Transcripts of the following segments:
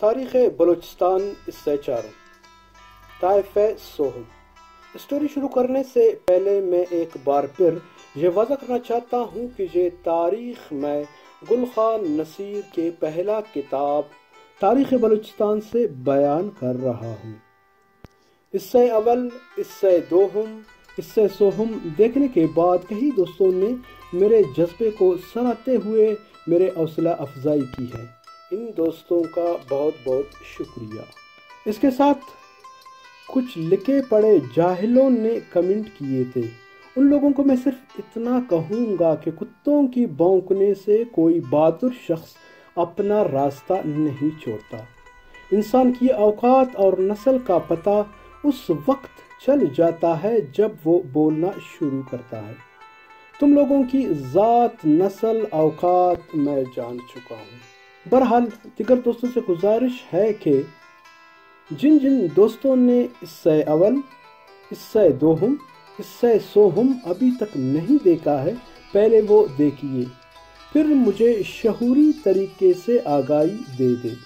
तारीख बलूचिस्तान इससे चारों ताइफ सोहम स्टोरी शुरू करने से पहले मैं एक बार फिर ये वादा करना चाहता हूँ कि ये तारीख में गुल खान नसीर के पहला किताब तारीख बलूचिस्तान से बयान कर रहा हूँ इससे अवल इससे दोहम इससे सोहम देखने के बाद कई दोस्तों ने मेरे जज्बे को सराहते हुए मेरे हौसला अफजाई की है इन दोस्तों का बहुत बहुत शुक्रिया। इसके साथ कुछ लिखे पड़े जाहिलों ने कमेंट किए थे। उन लोगों को मैं सिर्फ़ इतना कहूँगा कि कुत्तों की भौंकने से कोई बहादुर शख्स अपना रास्ता नहीं छोड़ता। इंसान की औकात और नस्ल का पता उस वक्त चल जाता है जब वो बोलना शुरू करता है। तुम लोगों की ज़ात, नस्ल, औकात मैं जान चुका हूँ। बहरहाल दिगर दोस्तों से गुजारिश है कि जिन जिन दोस्तों ने इससे अवल इससे दोहम, इससे सोहम अभी तक नहीं देखा है, पहले वो देखिए। फिर मुझे शहूरी तरीके से आगाही दे दे।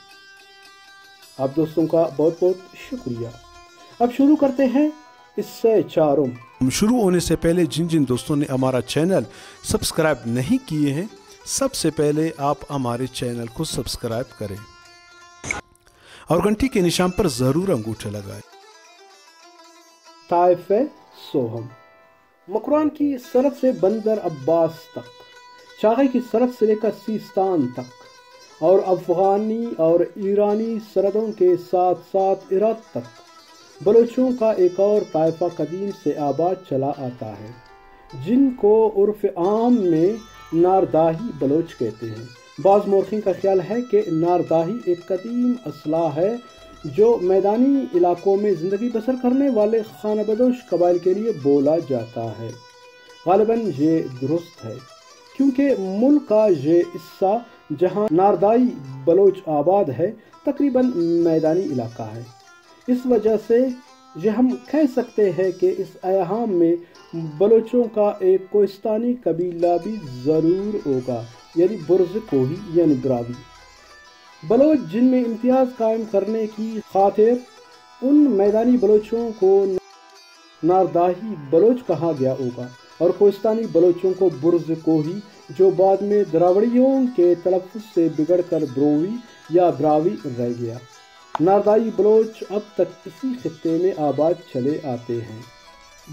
आप दोस्तों का बहुत बहुत शुक्रिया। अब शुरू करते हैं इससे चारों। शुरू होने से पहले जिन जिन दोस्तों ने हमारा चैनल सब्सक्राइब नहीं किए हैं सबसे पहले आप हमारे चैनल को सब्सक्राइब करें और घंटी के निशान पर ज़रूर अंगूठे लगाएँ। ताइफ सोहम मकरान की सरहद से बंदर अब्बास तक चाहे की सरहद से लेकर सीस्तान तक, और अफगानी और ईरानी सरहदों के साथ साथ इराक तक बलोचों का एक और ताइफा कदीम से आबाद चला आता है, जिनको उर्फ़ आम में नारदाही बलोच कहते हैं। बाज़ मोरखी का ख्याल है कि नारदाही एक कदीम असलाह है, जो मैदानी इलाकों में ज़िंदगी बसर करने वाले खानबदोश कबाइल के लिए बोला जाता है। गालिबा ये दुरुस्त है, क्योंकि मुल्क का ये हिस्सा जहाँ नारदाई बलोच आबाद है, तकरीबन मैदानी इलाका है। इस वजह से ये हम कह सकते हैं कि इस अहम में बलोचों का एक कोस्तानी कबीला भी ज़रूर होगा, यानी बुरज कोही यानी ब्रावी बलोच जिनमें इम्तियाज़ कायम करने की खातिर उन मैदानी बलोचों को नारदाही बलोच कहा गया होगा और कोस्तानी बलोचों को बुरज कोही जो बाद में द्रावड़ियों के तलफ़ से बिगड़ कर ब्रोवी या ब्रावी रह गया। नारदाई बलोच अब तक इसी खत्े में आबाद चले आते हैं।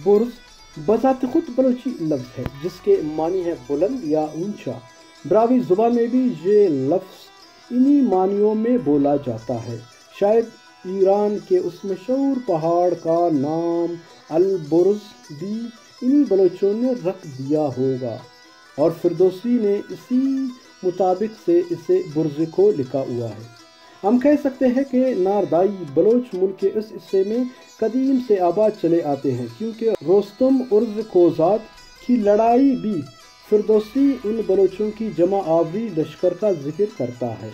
बुर्ज बजात खुद बलोची लफ्ज़ है, जिसके मानी है बुलंद या ऊँचा। ब्रावी जुबा में भी ये लफ्ज़ इन्हीं मानियों में बोला जाता है। शायद ईरान के उस मशहूर पहाड़ का नाम अलबुर्ज भी इन्हीं बलोचों ने रख दिया होगा। और फिरदोसी ने इसी मुताबिक से इसे बुर्ज को लिखा हुआ है। हम कह सकते हैं कि नारदाई बलोच मुल्क के इस हिस्से में कदीम से आबाद चले आते हैं, क्योंकि रोस्तम उर्ज कोजात की लड़ाई भी फिरदोसी उन बलोचों की जमा आवरी लश्कर का ज़िक्र करता है।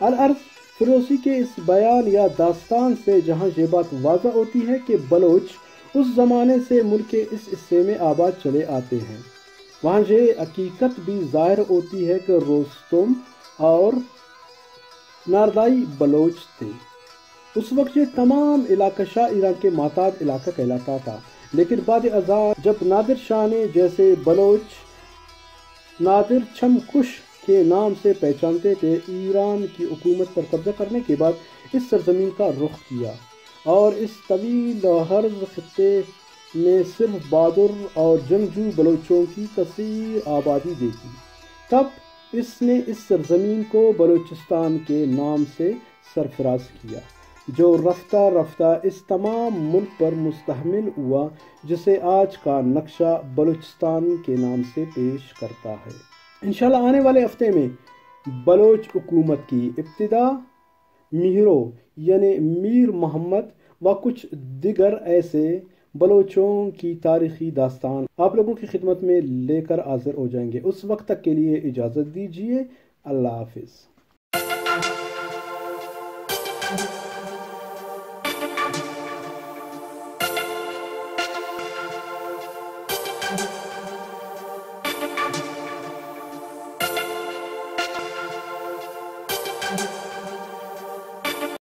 अलअर्ज, फिरदोसी के इस बयान या दास्तान से जहाँ ये बात वाजह होती है कि बलोच उस ज़माने से मुल्क के इस हिस्से में आबाद चले आते हैं। वहाँ ये हकीकत भी ज़ाहिर होती है कि रोस्तम और नारदाई बलोच थे। उस वक्त ये तमाम इलाका शाह ईरान के माताद इलाका कहलाता था। लेकिन बाद आज़ाद जब नादिर शाह ने जैसे बलोच, नादिर छमकुश के नाम से पहचानते थे, ईरान की हुकूमत पर कब्जा करने के बाद इस सरजमीन का रुख किया और इस तवील हर्ज खत्े में सिर्फ़ बहादुर और जंगजू बलोचों की कसीर आबादी देखी। तब इसने इस सरजमीन को बलूचिस्तान के नाम से सरफराज किया, जो रफ्ता रफ्ता इस तमाम मुल्क पर मुस्तमिल हुआ, जिसे आज का नक्शा बलूचिस्तान के नाम से पेश करता है। इंशाल्लाह आने वाले हफ़्ते में बलोच हुकूमत की इब्तदा, मीरो यानी मीर मोहम्मद व कुछ दिगर ऐसे बलोचों की तारीखी दास्तान। आप लोगों की खिदमत में लेकर हाजिर हो जाएँगे। उस वक्त तक के लिए इजाज़त दीजिए। अल्लाह हाफिज़।